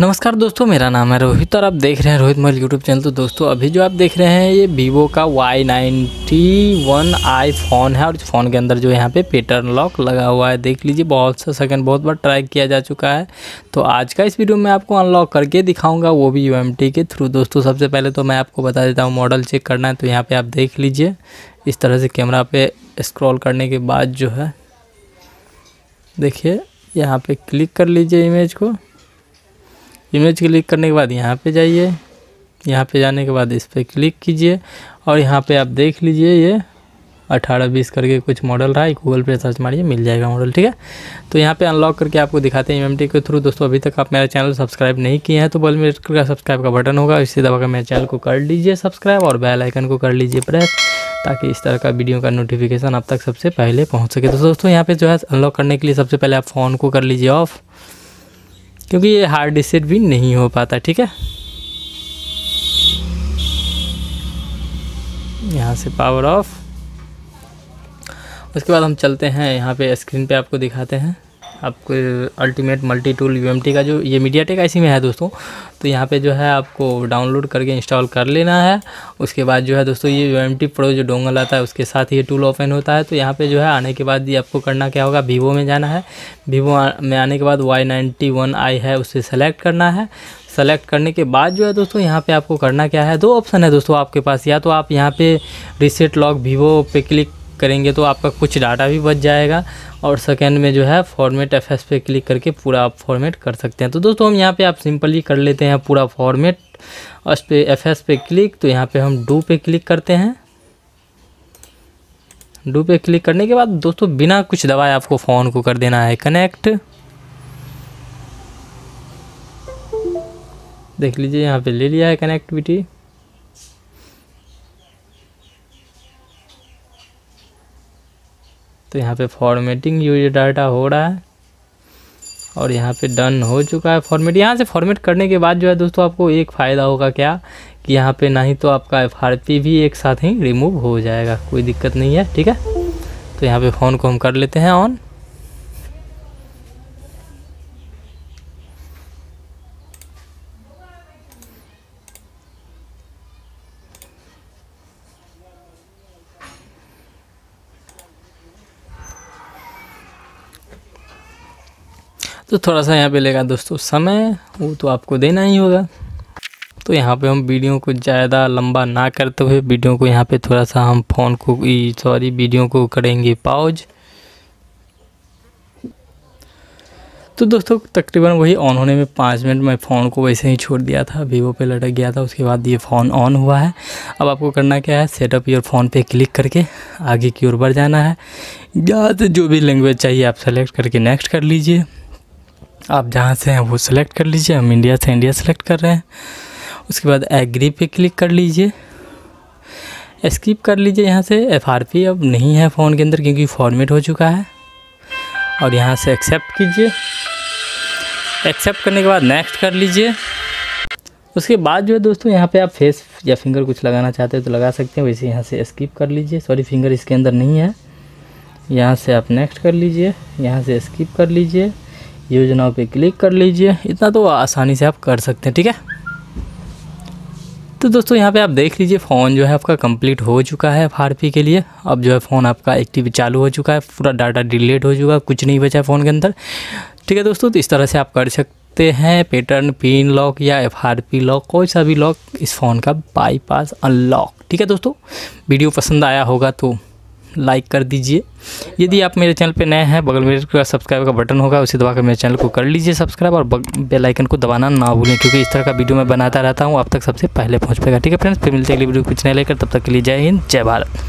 नमस्कार दोस्तों, मेरा नाम है रोहित और आप देख रहे हैं रोहित मोबाइल यूट्यूब चैनल। तो दोस्तों, अभी जो आप देख रहे हैं, ये वीवो का Y ninety one I phone है और इस फ़ोन के अंदर जो यहाँ पे पेटर्न लॉक लगा हुआ है। देख लीजिए, बहुत सा सेकंड बहुत बार ट्राई किया जा चुका है। तो आज का इस वीडियो में आपको अनलॉक करके दिखाऊँगा वो भी UMT के थ्रू दोस्तों, सबसे पहले तो मैं आपको बता देता हूँ मॉडल चेक करना है तो यहाँ पर आप देख लीजिए। इस तरह से कैमरा पर स्क्रॉल करने के बाद जो है, देखिए, यहाँ पर क्लिक कर लीजिए इमेज को। इमेज क्लिक करने के बाद यहाँ पे जाइए। यहाँ पे जाने के बाद इस पर क्लिक कीजिए और यहाँ पे आप देख लीजिए ये अठारह बीस करके कुछ मॉडल रहा है। गूगल पे सर्च मारिए, मिल जाएगा मॉडल, ठीक है? तो यहाँ पे अनलॉक करके आपको दिखाते हैं एम के थ्रू दोस्तों, अभी तक आप मेरा चैनल सब्सक्राइब नहीं किए हैं तो बल मेरे का सब्सक्राइब का बटन होगा। इसी दबा कर मेरे चैनल को कर लीजिए सब्सक्राइब और बेल आइकन को कर लीजिए प्रेस ताकि इस तरह का वीडियो का नोटिफिकेशन आप तक सबसे पहले पहुँच सके। तो दोस्तों, यहाँ पर जो है अनलॉक करने के लिए सबसे पहले आप फ़ोन को कर लीजिए ऑफ़ क्योंकि ये हार्ड डिसेट भी नहीं हो पाता, ठीक है? यहाँ से पावर ऑफ़ उसके बाद हम चलते हैं, यहाँ पे स्क्रीन पे आपको दिखाते हैं। आपको अल्टीमेट मल्टी टूल यू का जो, ये मीडिया टेक ऐसी में है दोस्तों तो यहाँ पे जो है आपको डाउनलोड करके इंस्टॉल कर लेना है। उसके बाद जो है दोस्तों, ये यू एम प्रो जो डोंगल आता है, उसके साथ ये टूल ओपन होता है। तो यहाँ पे जो है आने के बाद ये आपको करना क्या होगा वीवो में जाना है। वीवो में आने के बाद वाई नाइन्टी वन आई है, उसे सेलेक्ट करना है। सेलेक्ट करने के बाद जो है दोस्तों, यहाँ पे आपको करना क्या है, दो ऑप्शन है दोस्तों आपके पास। या तो आप यहाँ पे रिसेट लॉक वीवो पे क्लिक करेंगे तो आपका कुछ डाटा भी बच जाएगा और सेकेंड में जो है फॉर्मेट एफ़ एस पे क्लिक करके पूरा आप फॉर्मेट कर सकते हैं। तो दोस्तों, हम यहाँ पे आप सिंपली कर लेते हैं पूरा फॉर्मेट उस पे एफ़ एस पे क्लिक तो यहाँ पे हम डू पे क्लिक करते हैं। डू पे क्लिक करने के बाद दोस्तों, बिना कुछ दबाए आपको फ़ोन को कर देना है। कनेक्ट देख लीजिए, यहाँ पे ले लिया है कनेक्टिविटी तो यहाँ पे फॉर्मेटिंग यूज़ डाटा हो रहा है, और यहाँ पे डन हो चुका है फॉर्मेट यहाँ से फॉर्मेट करने के बाद जो है दोस्तों, आपको एक फ़ायदा होगा क्या? कि यहाँ पे नहीं तो आपका एफआरपी भी एक साथ ही रिमूव हो जाएगा, कोई दिक्कत नहीं है, ठीक है? तो यहाँ पे फ़ोन को हम कर लेते हैं ऑन तो थोड़ा सा यहाँ पे लेगा दोस्तों, समय। वो तो आपको देना ही होगा। तो यहाँ पे हम वीडियो को ज़्यादा लंबा ना करते हुए, वीडियो को यहाँ पे थोड़ा सा हम फ़ोन को सॉरी, वीडियो को करेंगे पाउज। तो दोस्तों, तकरीबन वही ऑन होने में पाँच मिनट में फ़ोन को वैसे ही छोड़ दिया था। वीवो पे लटक गया था, उसके बाद ये फ़ोन ऑन हुआ है। अब आपको करना क्या है सेटअप योर फ़ोन पे क्लिक करके आगे की ओर बढ़ जाना है। या तो जो भी लैंग्वेज चाहिए आप सेलेक्ट करके नेक्स्ट कर लीजिए। आप जहाँ से हैं, वो सिलेक्ट कर लीजिए, हम इंडिया से इंडिया सेलेक्ट कर रहे हैं। उसके बाद एग्री पे क्लिक कर लीजिए। स्किप कर लीजिए यहाँ से। एफआरपी अब नहीं है फ़ोन के अंदर क्योंकि फॉर्मेट हो चुका है। और यहाँ से एक्सेप्ट कीजिए। एक्सेप्ट करने के बाद नेक्स्ट कर लीजिए। उसके बाद जो है दोस्तों, यहाँ पे आप फेस या फिंगर कुछ लगाना चाहते हो तो लगा सकते हैं। वैसे यहाँ से स्किप कर लीजिए। सॉरी फिंगर इसके अंदर नहीं है। यहाँ से आप नेक्स्ट कर लीजिए। यहाँ से स्किप कर लीजिए। योजनाओं पे क्लिक कर लीजिए। इतना तो आसानी से आप कर सकते हैं, ठीक है? तो दोस्तों, यहाँ पे आप देख लीजिए, फ़ोन जो है आपका कंप्लीट हो चुका है एफआरपी के लिए। अब जो है फ़ोन आपका एक्टिव चालू हो चुका है, पूरा डाटा डिलीट हो चुका है, कुछ नहीं बचा फ़ोन के अंदर। ठीक है दोस्तों तो इस तरह से आप कर सकते हैं, पैटर्न पिन लॉक या FRP लॉक, कोई सा भी लॉक इस फ़ोन का बाईपास अनलॉक। ठीक है दोस्तों, वीडियो पसंद आया होगा तो लाइक कर दीजिए। यदि आप मेरे चैनल पर नए हैं, बगल में सब्सक्राइब का बटन होगा, उसे दबाकर मेरे चैनल को कर लीजिए सब्सक्राइब और बेलाइकन को दबाना ना भूलें, क्योंकि इस तरह का वीडियो मैं बनाता रहता हूँ, आप तक सबसे पहले पहुँच पाएगा। ठीक है फ्रेंड्स फिर मिलते अगली वीडियो कुछ नहीं लेकर, तब तक के लिए जय हिंद, जय भारत।